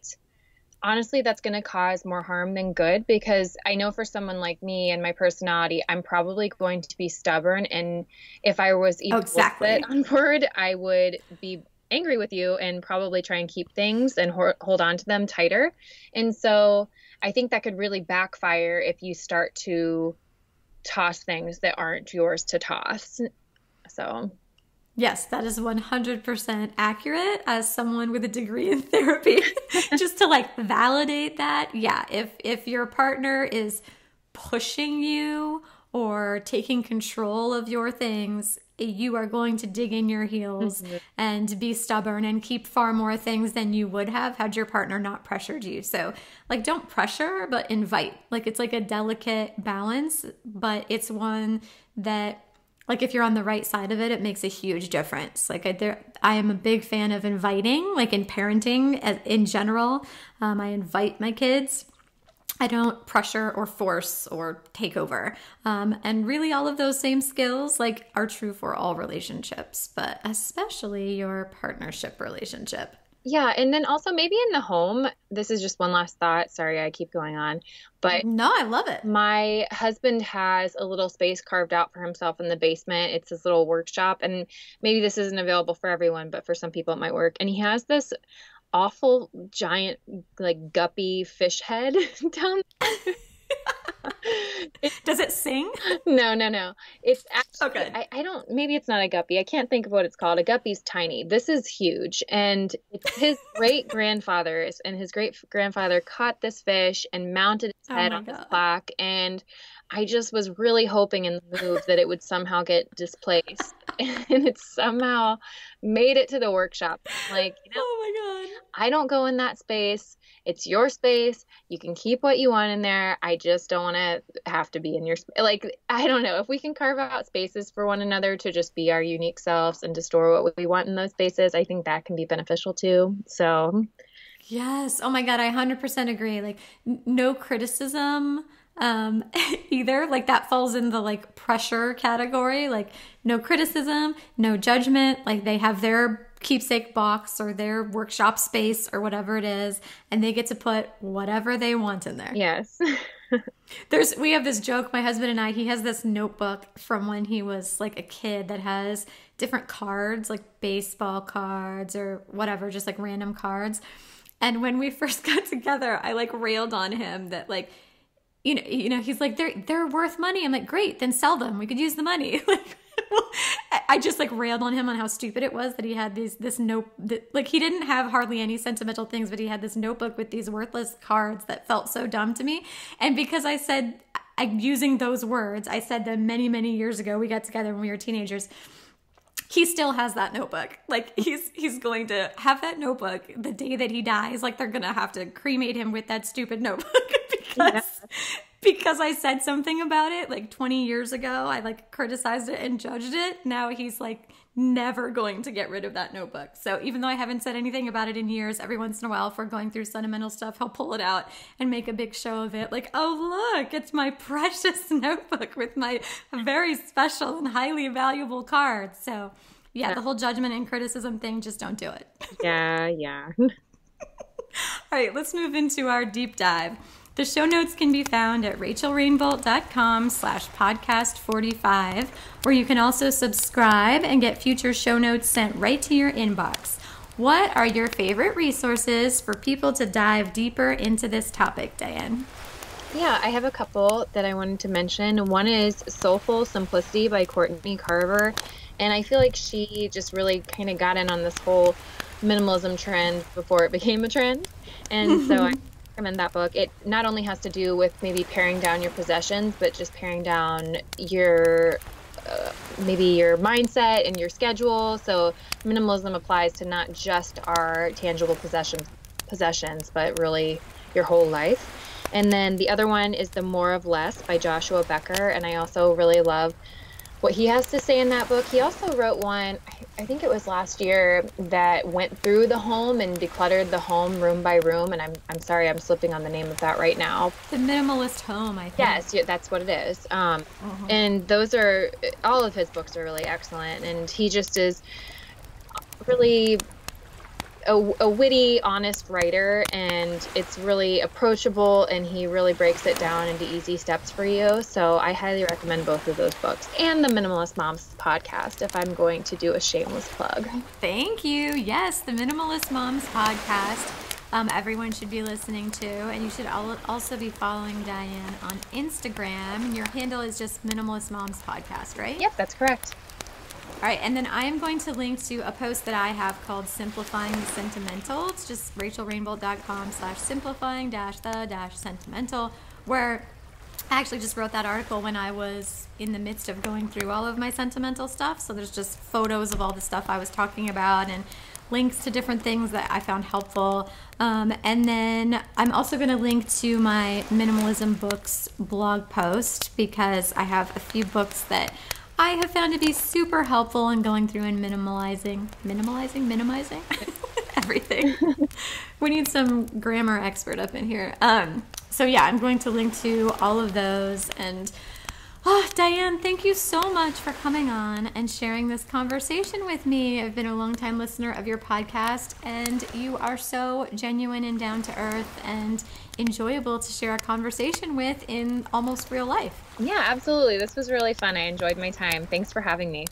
honestly that's going to cause more harm than good because I know for someone like me and my personality, I'm probably going to be stubborn. And if I was even exactly. on board, I would be angry with you and probably try and keep things and ho- hold on to them tighter. And so I think that could really backfire if you start to toss things that aren't yours to toss. So Yes, that is 100% accurate as someone with a degree in therapy. Just to like validate that. Yeah, if if your partner is pushing you or taking control of your things, you are going to dig in your heels mm-hmm. and be stubborn and keep far more things than you would have had your partner not pressured you. So, like, don't pressure, but invite. Like, it's like a delicate balance, but it's one that like if you're on the right side of it it makes a huge difference like i, there, I am a big fan of inviting like in parenting in general um, i invite my kids I don't pressure or force or take over. Um, and really, all of those same skills like are true for all relationships, but especially your partnership relationship. Yeah, and then also maybe in the home, this is just one last thought. Sorry, I keep going on. But No, I love it. My husband has a little space carved out for himself in the basement. It's his little workshop and maybe this isn't available for everyone, but for some people it might work. And he has this awful giant like guppy fish head down Does it sing? No, no, no. It's actually, okay. I, I don't, maybe it's not a guppy. I can't think of what it's called. A guppy's tiny. This is huge. And it's his great grandfather's, and his great grandfather caught this fish and mounted his oh head oh on God. his plaque. And I just was really hoping in the move that it would somehow get displaced. and it somehow made it to the workshop. Like, you know, oh my God. I don't go in that space. It's your space. You can keep what you want in there. I just don't want to have to be in your space. Like, I don't know. If we can carve out spaces for one another to just be our unique selves and to store what we want in those spaces, I think that can be beneficial too. So, yes. Oh my God. I 100% agree. Like, n- no criticism um either like that falls in the like pressure category like no criticism no judgment like they have their keepsake box or their workshop space or whatever it is and they get to put whatever they want in there. Yes. There's we have this joke my husband and i he has this notebook from when he was like a kid that has different cards like baseball cards or whatever just like random cards. And when we first got together i like railed on him that like you know, you know, he's like, they're they're worth money. I'm like, great, then sell them. We could use the money. I just like railed on him on how stupid it was that he had these this note like he didn't have hardly any sentimental things, but he had this notebook with these worthless cards that felt so dumb to me. And because I said, I using those words, I said them many many years ago. We got together when we were teenagers he still has that notebook. Like he's he's going to have that notebook the day that he dies. Like they're gonna have to cremate him with that stupid notebook because yeah. because I said something about it like 20 years ago. I like criticized it and judged it. Now he's like never going to get rid of that notebook. So even though I haven't said anything about it in years, every once in a while, if we're going through sentimental stuff, he'll pull it out and make a big show of it. Like, oh, look, it's my precious notebook with my very special and highly valuable cards. So, yeah, yeah. the whole judgment and criticism thing, just don't do it. Yeah, yeah. All right, let's move into our deep dive. The show notes can be found at rachelrainbolt.com slash podcast 45, where you can also subscribe and get future show notes sent right to your inbox. What are your favorite resources for people to dive deeper into this topic, Diane? Yeah, I have a couple that I wanted to mention. One is Soulful Simplicity by Courtney Carver. And I feel like she just really kind of got in on this whole minimalism trend before it became a trend. And so I recommend that book. It not only has to do with maybe paring down your possessions, but just paring down your uh, maybe your mindset and your schedule. So minimalism applies to not just our tangible possessions possessions, but really your whole life. And then the other one is The More of Less by Joshua Becker, and I also really love what he has to say in that book. He also wrote one, I think it was last year, that went through the home and decluttered the home room by room. And I'm, I'm sorry, I'm slipping on the name of that right now. The Minimalist Home, I think. Yes, yeah, that's what it is. Um, uh-huh. And those are, all of his books are really excellent. And he just is really a, a, witty, honest writer, and it's really approachable, and he really breaks it down into easy steps for you. So I highly recommend both of those books and the Minimalist Moms podcast if I'm going to do a shameless plug. Thank you. Yes, the Minimalist Moms podcast. Um, everyone should be listening to, and you should also be following Diane on Instagram. Your handle is just Minimalist Moms Podcast, right? Yep, that's correct. All right, and then I am going to link to a post that I have called Simplifying the Sentimental. It's just rachelrainbolt.com slash simplifying dash the dash sentimental, where I actually just wrote that article when I was in the midst of going through all of my sentimental stuff. So there's just photos of all the stuff I was talking about and links to different things that I found helpful. Um, and then I'm also going to link to my minimalism books blog post because I have a few books that I have found to be super helpful in going through and minimalizing, minimalizing, minimizing everything. we need some grammar expert up in here. Um, so yeah, I'm going to link to all of those and Oh, Diane, thank you so much for coming on and sharing this conversation with me. I've been a long-time listener of your podcast, and you are so genuine and down to earth and enjoyable to share a conversation with in almost real life. Yeah, absolutely. This was really fun. I enjoyed my time. Thanks for having me.